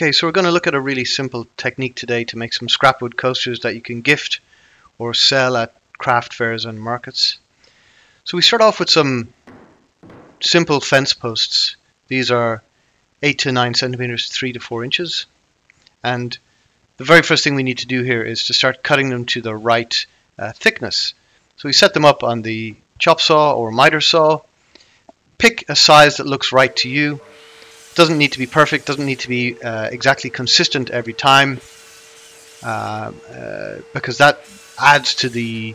Okay, so we're going to look at a really simple technique today to make some scrap wood coasters that you can gift or sell at craft fairs and markets. So we start off with some simple fence posts. These are 8 to 9 centimeters, 3 to 4 inches. And the very first thing we need to do here is to start cutting them to the right uh, thickness. So we set them up on the chop saw or miter saw. Pick a size that looks right to you doesn't need to be perfect, doesn't need to be uh, exactly consistent every time, uh, uh, because that adds to the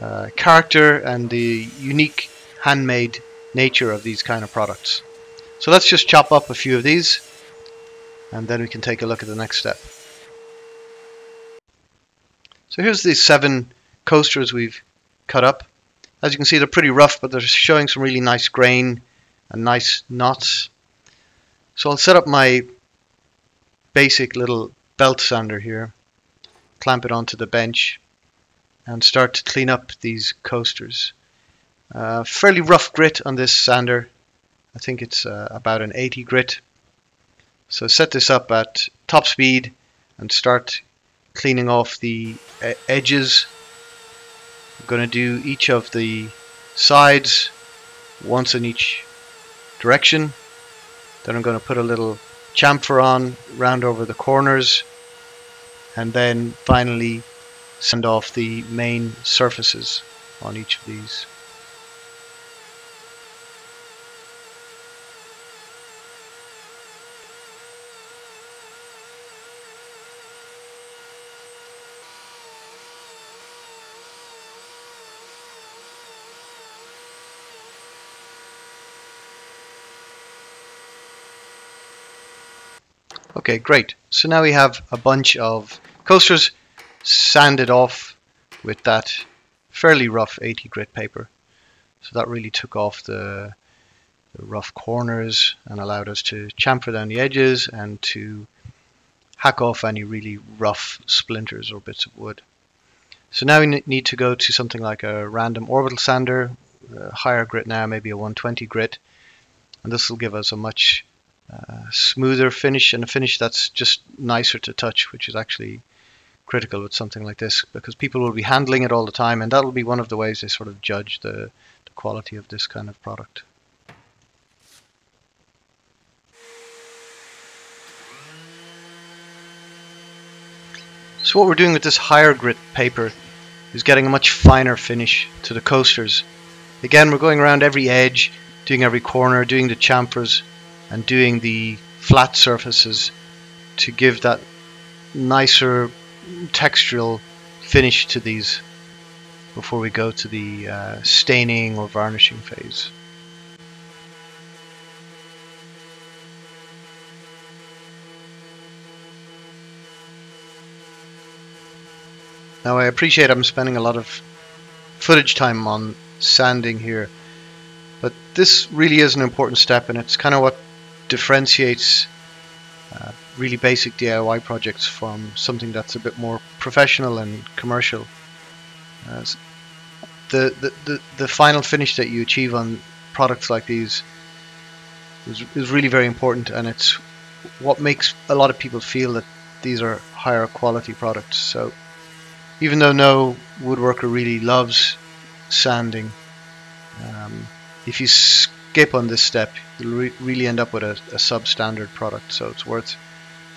uh, character and the unique handmade nature of these kind of products. So let's just chop up a few of these, and then we can take a look at the next step. So here's the seven coasters we've cut up. As you can see, they're pretty rough, but they're showing some really nice grain and nice knots. So I'll set up my basic little belt sander here, clamp it onto the bench, and start to clean up these coasters. Uh, fairly rough grit on this sander. I think it's uh, about an 80 grit. So set this up at top speed and start cleaning off the edges. I'm going to do each of the sides once in each direction then I'm going to put a little chamfer on round over the corners and then finally sand off the main surfaces on each of these. Okay, great. So now we have a bunch of coasters sanded off with that fairly rough 80 grit paper. So that really took off the, the rough corners and allowed us to chamfer down the edges and to hack off any really rough splinters or bits of wood. So now we need to go to something like a random orbital sander, a higher grit now, maybe a 120 grit, and this will give us a much uh, smoother finish and a finish that's just nicer to touch, which is actually critical with something like this because people will be handling it all the time and that'll be one of the ways they sort of judge the, the quality of this kind of product. So what we're doing with this higher grit paper is getting a much finer finish to the coasters. Again, we're going around every edge, doing every corner, doing the chamfers, and doing the flat surfaces to give that nicer textural finish to these before we go to the uh, staining or varnishing phase. Now I appreciate I'm spending a lot of footage time on sanding here but this really is an important step and it's kind of what differentiates uh, really basic DIY projects from something that's a bit more professional and commercial. Uh, the, the, the, the final finish that you achieve on products like these is, is really very important and it's what makes a lot of people feel that these are higher quality products. So even though no woodworker really loves sanding, um, if you skip on this step, you'll re really end up with a, a substandard product. So it's worth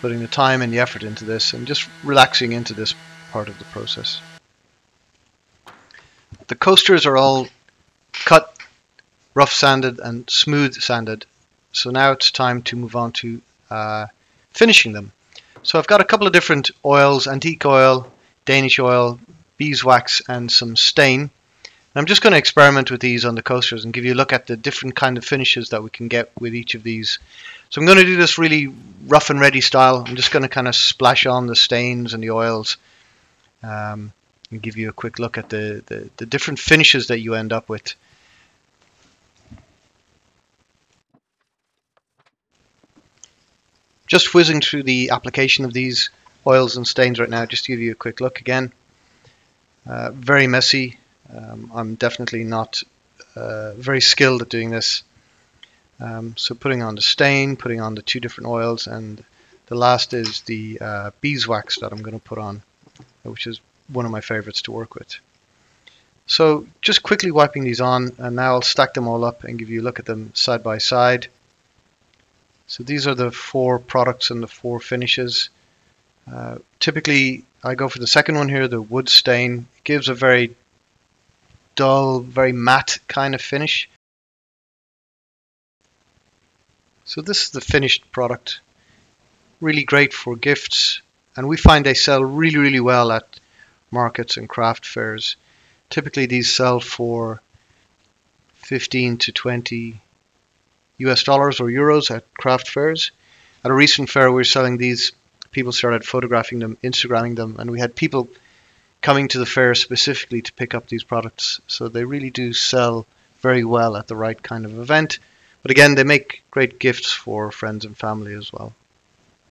putting the time and the effort into this and just relaxing into this part of the process. The coasters are all cut, rough sanded and smooth sanded. So now it's time to move on to uh, finishing them. So I've got a couple of different oils, antique oil, Danish oil, beeswax and some stain. I'm just going to experiment with these on the coasters and give you a look at the different kind of finishes that we can get with each of these. So I'm going to do this really rough and ready style. I'm just going to kind of splash on the stains and the oils um, and give you a quick look at the, the, the different finishes that you end up with. Just whizzing through the application of these oils and stains right now, just to give you a quick look again. Uh, very messy, um, I'm definitely not uh, very skilled at doing this. Um, so putting on the stain, putting on the two different oils and The last is the uh, beeswax that I'm going to put on, which is one of my favorites to work with. So just quickly wiping these on and now I'll stack them all up and give you a look at them side by side. So these are the four products and the four finishes. Uh, typically I go for the second one here, the wood stain. It gives a very dull, very matte kind of finish. So this is the finished product. Really great for gifts and we find they sell really really well at markets and craft fairs. Typically these sell for 15 to 20 US dollars or euros at craft fairs. At a recent fair we were selling these, people started photographing them, Instagramming them, and we had people coming to the fair specifically to pick up these products. So they really do sell very well at the right kind of event. But again, they make great gifts for friends and family as well.